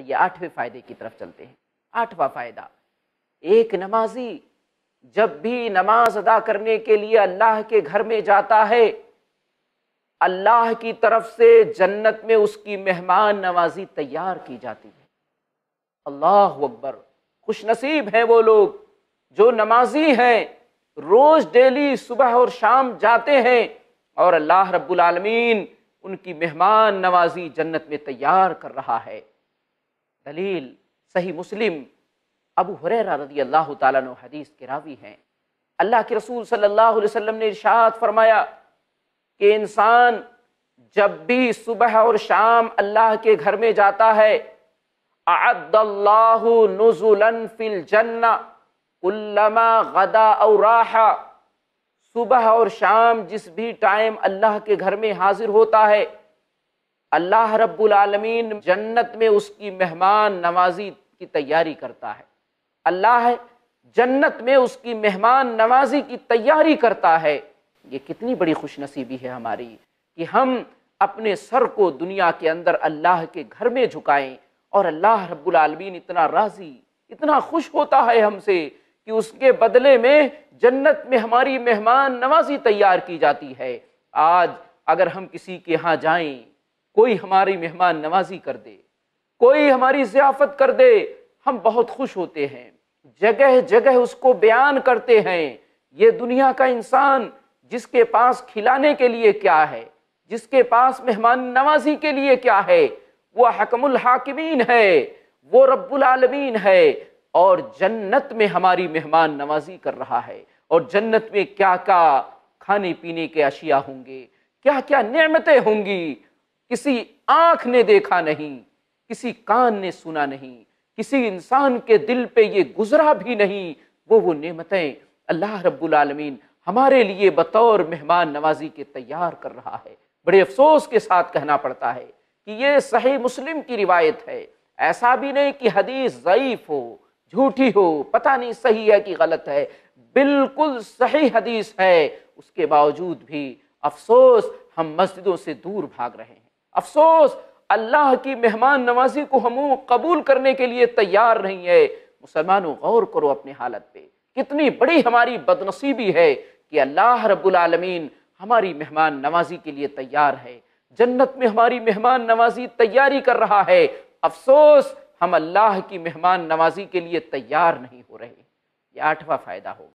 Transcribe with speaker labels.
Speaker 1: ये आठवें फ़ायदे की तरफ़ चलते हैं। आठवां फ़ायदा, एक नमाजी जब भी नमाज़ अदा करने के लिए अल्लाह के घर में जाता है, अल्लाह की तरफ़ से जन्नत में उसकी मेहमान नवाजी तैयार की जाती है। अल्लाह अकबर खुश नसीब हैं वो लोग, जो नमाजी हैं, रोज डेली सुबह और शाम जाते हैं और अल्लाह रब्बुल आलमीन उनकी मेहमान नवाजी जन्नत में तैयार कर रहा है। दलील, सही मुस्लिम, अबू हुरैरा रदी अल्लाह तु हदीस के रावी हैं। अल्लाह के रसूल सल्लल्लाहु अलैहि वसल्लम ने इरशाद फरमाया कि इंसान जब भी सुबह और शाम अल्लाह के घर में जाता है आदल्लाजुलन फिल जन्ना उल्लमा गदा राहा। सुबह और शाम जिस भी टाइम अल्लाह के घर में हाजिर होता है अल्लाह रब्बुल आलमीन जन्नत में उसकी मेहमान नवाजी की तैयारी करता है। अल्लाह जन्नत में उसकी मेहमान नवाजी की तैयारी करता है। ये कितनी बड़ी खुश नसीबी है हमारी कि हम अपने सर को दुनिया के अंदर अल्लाह के घर में झुकाएँ और अल्लाह रब्बुल आलमीन इतना राज़ी, इतना खुश होता है हमसे कि उसके बदले में जन्नत में हमारी मेहमान नवाजी तैयार की जाती है। आज अगर हम किसी के यहाँ जाएँ कोई हमारी मेहमान नवाजी कर दे, कोई हमारी जियाफत कर दे, हम बहुत खुश होते हैं। जगह जगह उसको बयान करते हैं, ये दुनिया का इंसान जिसके पास खिलाने के लिए क्या है, जिसके पास मेहमान नवाजी के लिए क्या है, वो हकमुल हाकिमीन है, वो रब्बुल आलमीन है, और जन्नत में हमारी मेहमान नवाजी कर रहा है। और जन्नत में क्या क्या खाने पीने के अशिया होंगे क्या क्या नेमतें होंगी किसी आँख ने देखा नहीं, किसी कान ने सुना नहीं, किसी इंसान के दिल पे ये गुजरा भी नहीं, वो वो नेमतें अल्लाह रब्बुल आलमीन हमारे लिए बतौर मेहमान नवाजी के तैयार कर रहा है। बड़े अफसोस के साथ कहना पड़ता है कि ये सही मुस्लिम की रिवायत है। ऐसा भी नहीं कि हदीस ज़यीफ हो, झूठी हो, पता नहीं सही है कि गलत है। बिल्कुल सही हदीस है, उसके बावजूद भी अफसोस हम मस्जिदों से दूर भाग रहे हैं। अफसोस, अल्लाह की मेहमान नवाजी को हम कबूल करने के लिए तैयार नहीं है। मुसलमानों, गौर करो अपनी हालत पे। कितनी बड़ी हमारी बदनसीबी है कि अल्लाह रब्बुल आलमीन हमारी मेहमान नवाजी के लिए तैयार है। जन्नत में हमारी मेहमान नवाजी तैयारी कर रहा है। अफसोस, हम अल्लाह की मेहमान नवाजी के लिए तैयार नहीं हो रहे। ये आठवां फ़ायदा होगा।